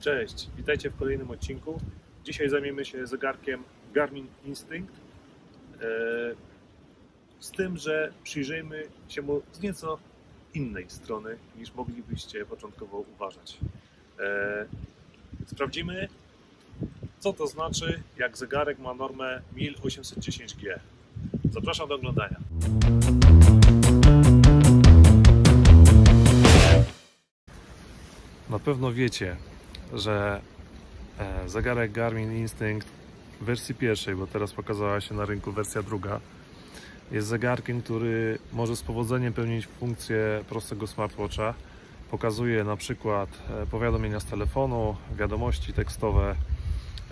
Cześć, witajcie w kolejnym odcinku. Dzisiaj zajmiemy się zegarkiem Garmin Instinct. E, z tym, że przyjrzyjmy się mu z nieco innej strony niż moglibyście początkowo uważać. E, sprawdzimy, co to znaczy, jak zegarek ma normę 1810G. Zapraszam do oglądania. Na pewno wiecie, że e, zegarek Garmin Instinct w wersji pierwszej, bo teraz pokazała się na rynku wersja druga, jest zegarkiem, który może z powodzeniem pełnić funkcję prostego smartwatcha. Pokazuje na przykład e, powiadomienia z telefonu, wiadomości tekstowe.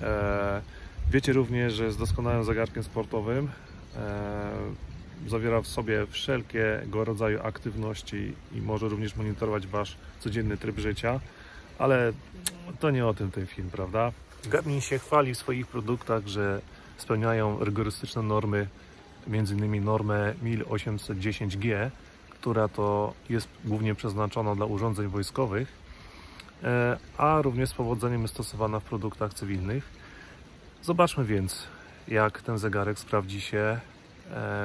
E, wiecie również, że jest doskonałym zegarkiem sportowym. Zawiera w sobie wszelkiego rodzaju aktywności i może również monitorować Wasz codzienny tryb życia ale to nie o tym ten film, prawda? Garmin się chwali w swoich produktach, że spełniają rygorystyczne normy, innymi normę 1810G, która to jest głównie przeznaczona dla urządzeń wojskowych, e, a również z powodzeniem jest stosowana w produktach cywilnych. Zobaczmy więc, jak ten zegarek sprawdzi się e,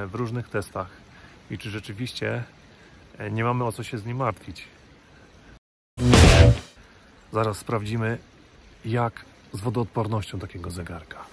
w różnych testach i czy rzeczywiście e, nie mamy o co się z nim martwić. Zaraz sprawdzimy, jak z wodoodpornością takiego zegarka.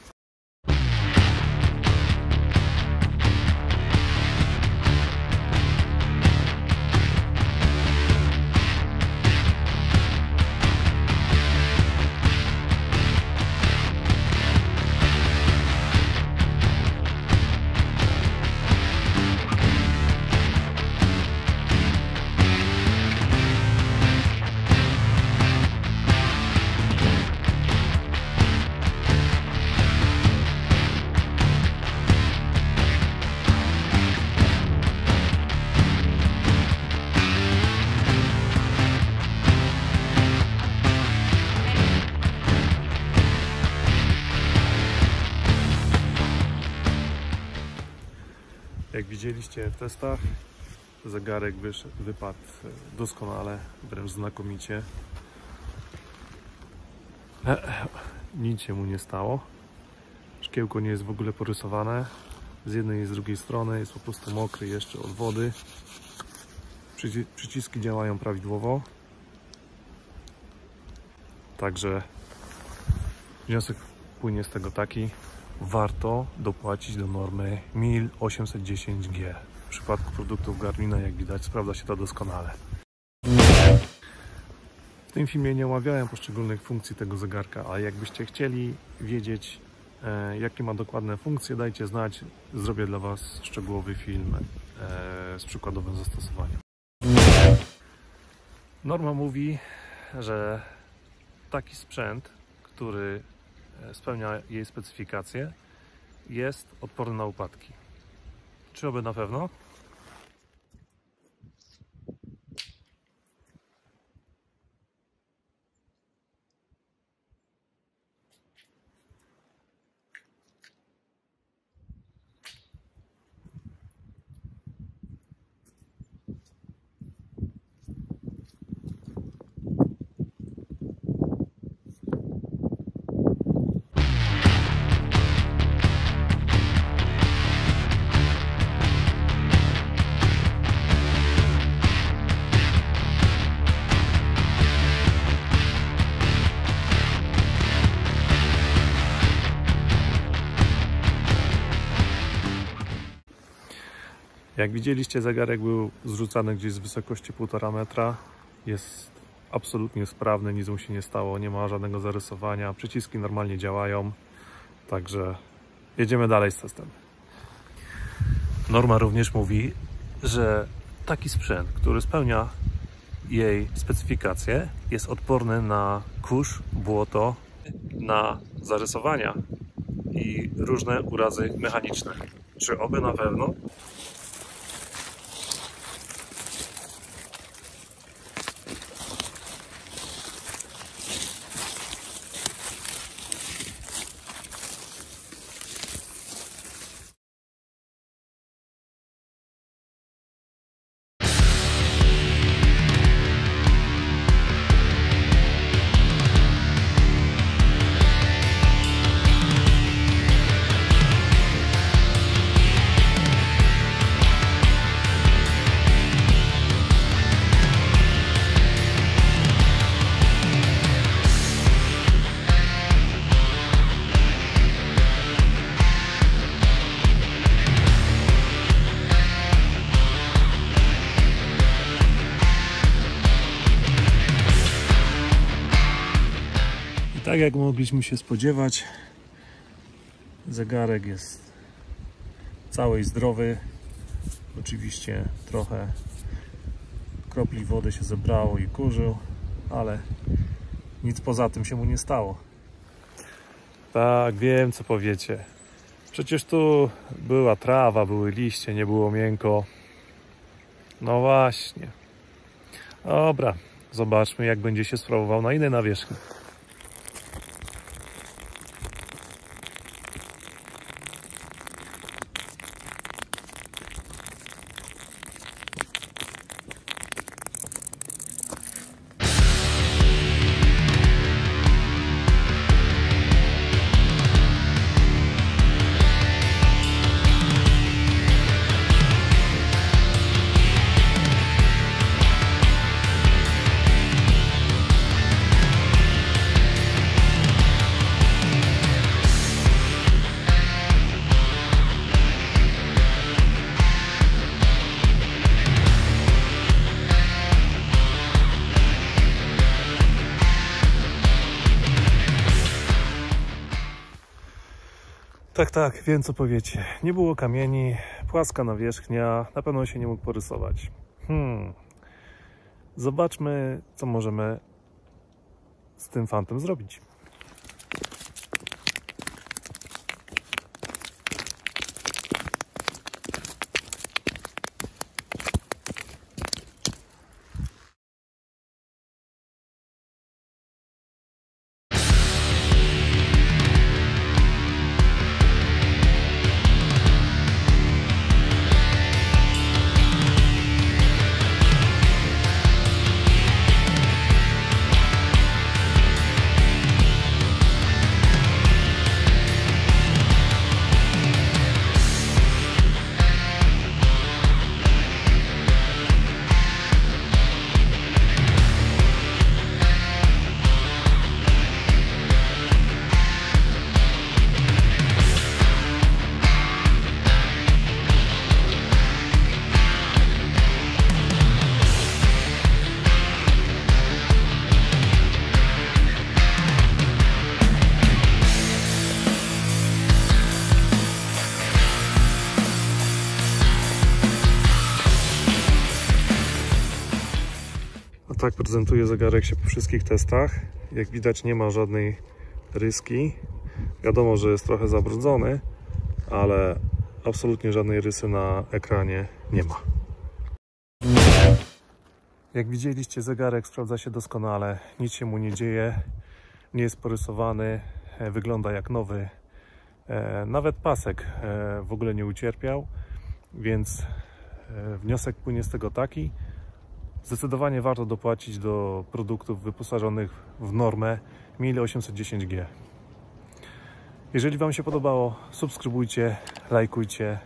Widzieliście w testach, zegarek wypadł doskonale, wręcz znakomicie. E, e, nic się mu nie stało. Szkiełko nie jest w ogóle porysowane. Z jednej i z drugiej strony jest po prostu mokry jeszcze od wody. Przyciski działają prawidłowo. Także wniosek płynie z tego taki, warto dopłacić do normy 1810G. W przypadku produktów Garmina, jak widać, sprawdza się to doskonale. W tym filmie nie omawiałem poszczególnych funkcji tego zegarka, a jakbyście chcieli wiedzieć, e, jakie ma dokładne funkcje, dajcie znać. Zrobię dla Was szczegółowy film e, z przykładowym zastosowaniem. Norma mówi, że taki sprzęt, który spełnia jej specyfikacje, jest odporny na upadki. Czy oby na pewno? Jak widzieliście, zegarek był zrzucany gdzieś z wysokości 1,5 metra. Jest absolutnie sprawny, nic mu się nie stało, nie ma żadnego zarysowania. Przyciski normalnie działają, także jedziemy dalej z testem. Norma również mówi, że taki sprzęt, który spełnia jej specyfikacje, jest odporny na kurz, błoto, na zarysowania i różne urazy mechaniczne. Czy oby na pewno? Tak jak mogliśmy się spodziewać, zegarek jest cały i zdrowy. Oczywiście trochę kropli wody się zebrało i kurzył, ale nic poza tym się mu nie stało. Tak, wiem co powiecie. Przecież tu była trawa, były liście, nie było miękko. No właśnie. Dobra, zobaczmy jak będzie się sprawował na innej nawierzchni. Tak, tak, wiem co powiecie. Nie było kamieni, płaska nawierzchnia, na pewno się nie mógł porysować. Hmm. Zobaczmy, co możemy z tym fantem zrobić. Tak prezentuje zegarek się po wszystkich testach. Jak widać nie ma żadnej ryski. Wiadomo, że jest trochę zabrudzony, ale absolutnie żadnej rysy na ekranie nie ma. Jak widzieliście zegarek sprawdza się doskonale, nic się mu nie dzieje, nie jest porysowany, e, wygląda jak nowy. E, Nawet pasek e, w ogóle nie ucierpiał, więc wniosek płynie z tego taki, Zdecydowanie warto dopłacić do produktów wyposażonych w normę 1810G. Jeżeli Wam się podobało, subskrybujcie, lajkujcie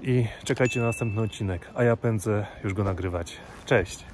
i czekajcie na następny odcinek, a ja pędzę już go nagrywać. Cześć!